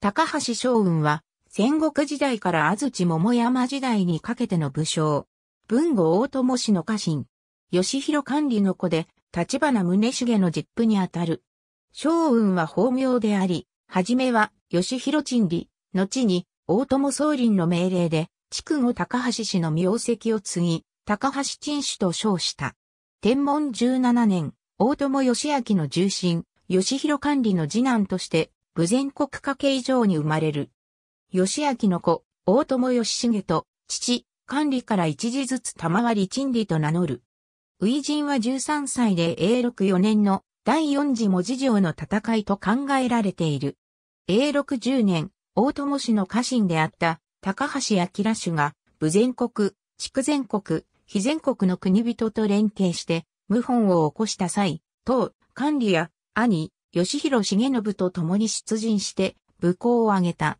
高橋将軍は戦国時代から安土桃山時代にかけての武将。文後大友氏の家臣。吉弘管理の子で、立花宗重の実父にあたる。将軍は法名であり、はじめは吉弘陳理、後に大友宗麟の命令で、筑後高橋氏の名跡を継ぎ、高橋陳氏と称した。天文17年、大友義明の重臣、吉弘管理の次男として、武前国家系上に生まれる。義明の子、大友義重と、父、管理から一時ずつ賜り陳理と名乗る。初陣は13歳で永禄4年の第四次文字上の戦いと考えられている。永禄10年、大友氏の家臣であった高橋明氏が、武前国、筑前国、非前国の国人と連携して、謀反を起こした際、当、管理や兄、吉弘重信と共に出陣して武功を挙げた。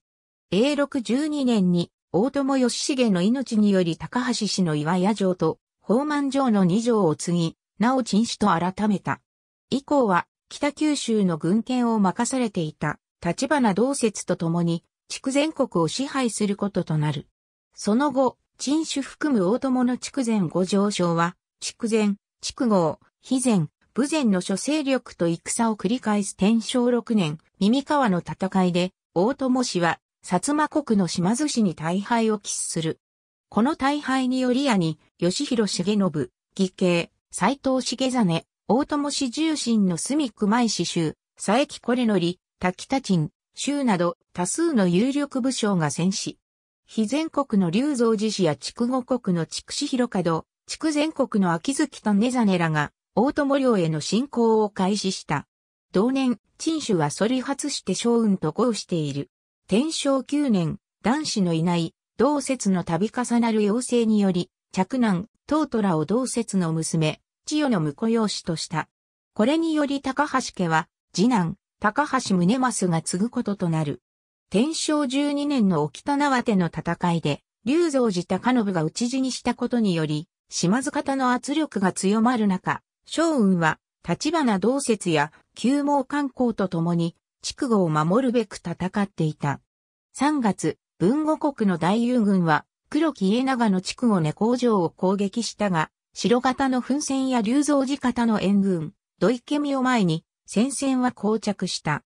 永禄12年に大友義重の命により高橋氏の岩屋城と宝満城の二城を継ぎ、なお陳氏と改めた。以降は北九州の軍権を任されていた立花同説と共に筑前国を支配することとなる。その後、陳主含む大友の筑前五上昇は、筑前、筑後、肥前、武前の諸勢力と戦を繰り返す天正六年、耳川の戦いで、大友氏は、薩摩国の島津氏に大敗を喫する。この大敗により兄、吉弘重信、義兄、斎藤重実、大友氏重臣の住熊井氏州、佐伯これのり、滝田鎮、州など多数の有力武将が戦死。非全国の龍造寺氏や筑後国の筑紫広門、筑前国の秋月と根ネらが大友領への侵攻を開始した。同年、陳主は反り発して将軍と合している。天正9年、男子のいない同説の度重なる要請により、着男、東虎を同説の娘、千代の婿養子とした。これにより高橋家は、次男、高橋宗益が継ぐこととなる。天正12年の沖田縄手の戦いで、龍造寺高信が討ち死にしたことにより、島津方の圧力が強まる中、将軍は、立花同説や旧毛観光と共に、筑後を守るべく戦っていた。3月、文後国の大友軍は、黒木家長の筑後根工場を攻撃したが、白型の噴戦や竜造寺型の援軍、土池見を前に、戦線は膠着した。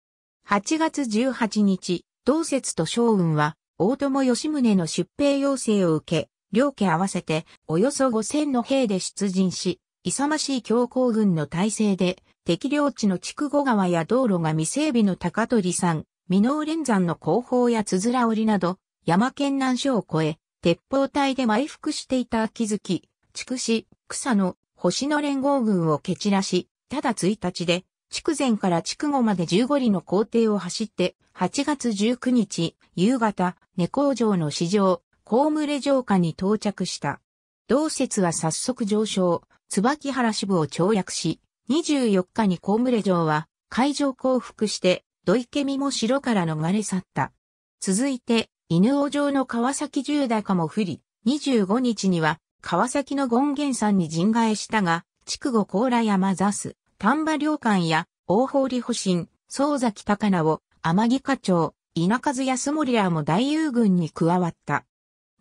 8月18日、同説と将軍は、大友義宗の出兵要請を受け、両家合わせて、およそ5000の兵で出陣し、勇ましい強行軍の体制で、敵領地の筑後川や道路が未整備の高取山、美濃連山の後方やつづら折など、山県南所を越え、鉄砲隊で埋伏していた秋月、筑紫、草の星の連合軍を蹴散らし、ただ1日で、筑前から筑後まで15里の工程を走って、8月19日、夕方、猫城の市場、高群城下に到着した。同説は早速上昇、椿原支部を跳躍し、24日に高群城は海上降伏して、土池見も城から逃れ去った。続いて、犬王城の川崎重高も降り、25日には川崎の権現山に陣替えしたが、筑後高良山座す、丹波良館や大堀保身、総崎高直、天城課長、稲数安森らも大友軍に加わった。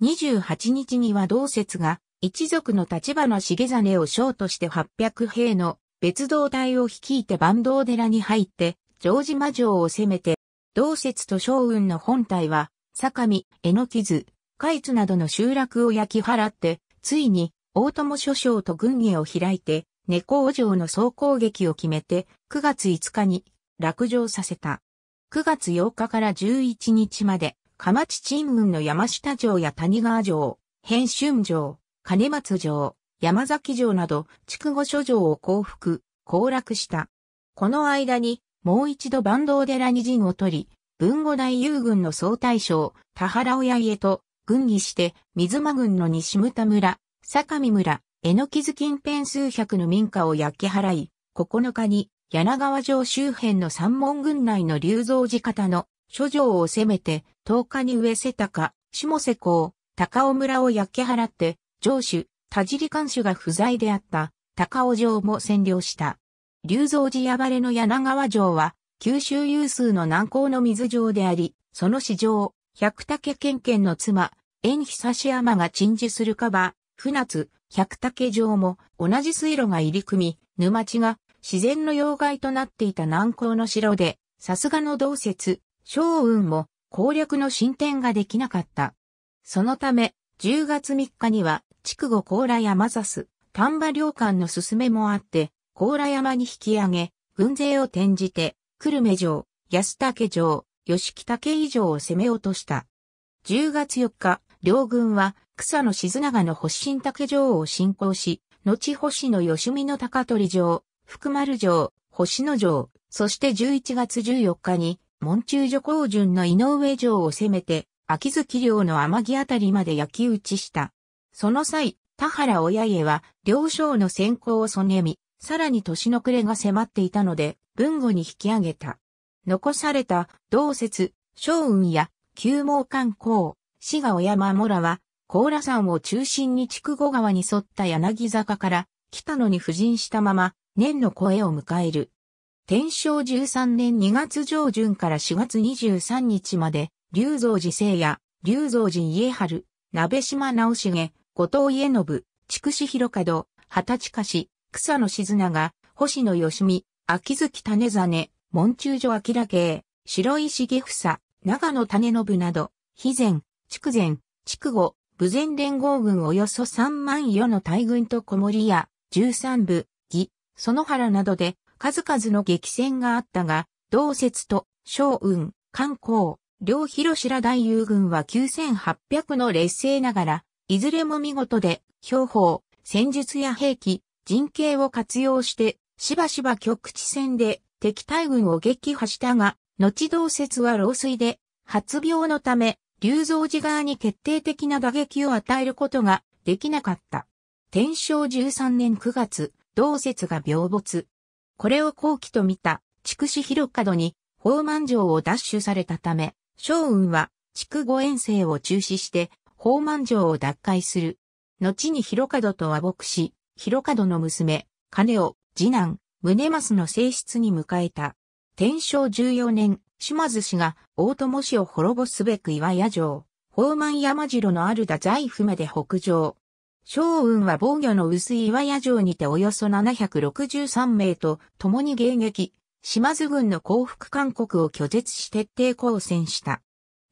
28日には同説が、一族の立花重実を将として800兵の別動隊を率いて坂東寺に入って、城島城を攻めて、同説と将軍の本体は、坂見、榎木津、海津などの集落を焼き払って、ついに、大友諸将と軍議を開いて、猫城の総攻撃を決めて、9月5日に落城させた。9月8日から11日まで、蒲地鎮軍の山下城や谷川城、変春城、金松城、山崎城など、筑後諸城を降伏、降落した。この間に、もう一度坂東寺に陣を取り、文後大友軍の総大将、田原親家と、軍議して、水間軍の西牟田村、坂見村、榎木津近辺数百の民家を焼き払い、9日に柳川城周辺の三門軍内の龍造寺方の諸城を攻めて、10日に上瀬高、下瀬港、高尾村を焼き払って、城主、田尻官主が不在であった高尾城も占領した。龍造寺暴れの柳川城は、九州有数の難攻の水城であり、その市場、百武県県の妻、縁久し山が鎮守するかば、船津、百武城も同じ水路が入り組み、沼地が自然の要害となっていた南高の城で、さすがの同説、小雲も攻略の進展ができなかった。そのため、10月3日には、筑後高羅山ザス、丹波領館の進めもあって、高羅山に引き上げ、軍勢を転じて、久留米城、安武城、吉木武以上を攻め落とした。10月4日、両軍は草野静長の星新竹城を侵攻し、後星野吉見の高取城、福丸城、星野城、そして11月14日に、門中女高順の井上城を攻めて、秋月領の天城あたりまで焼き討ちした。その際、田原親家は、両将の先行を曽根み、さらに年の暮れが迫っていたので、文後に引き上げた。残された、同説、小雲や、旧毛観光、滋賀小山村は、高羅山を中心に筑後川に沿った柳坂から北野に布陣したまま年の声を迎える。天正13年2月上旬から4月23日まで、龍蔵寺聖也、龍蔵寺家春、鍋島直重、後藤家信、筑紫広門、二十歳、草野静長、星野義美、秋月種実、門中女明系、白石重房、長野種信など、肥前、筑前、筑後、武前連合軍およそ3万余の大軍と小森や13部、義、園原などで数々の激戦があったが、同説と小雲、観光、両広白大友軍は9800の劣勢ながら、いずれも見事で、兵法、戦術や兵器、陣形を活用して、しばしば局地戦で敵大軍を撃破したが、後同説は老衰で、発病のため、龍造寺側に決定的な打撃を与えることができなかった。天正13年9月、同説が病没。これを後期と見た、筑紫広門に、宝満城を奪取されたため、将雲は、筑後遠征を中止して、宝満城を奪回する。後に広門と和睦し、広門の娘、金を、次男、宗増の性質に迎えた。天正14年、島津氏が大友氏を滅ぼすべく岩屋城、宝満山城のある太宰府まで北上。将雲は防御の薄い岩屋城にておよそ763名と共に迎撃、島津軍の降伏勧告を拒絶し徹底抗戦した。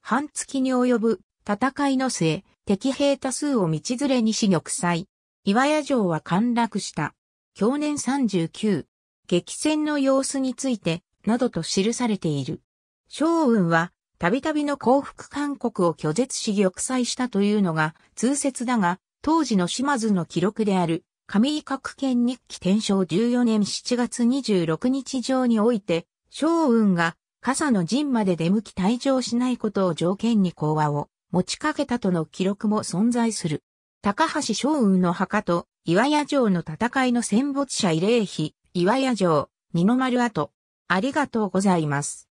半月に及ぶ戦いの末、敵兵多数を道連れにし玉砕。岩屋城は陥落した。去年39、激戦の様子について、などと記されている。将雲は、たびたびの降伏勧告を拒絶し玉砕したというのが通説だが、当時の島津の記録である、上伊角県日記天正14年7月26日上において、将雲が傘の陣まで出向き退場しないことを条件に講和を持ちかけたとの記録も存在する。高橋将雲の墓と岩屋城の戦いの戦没者慰霊碑、岩屋城、二の丸跡。ありがとうございます。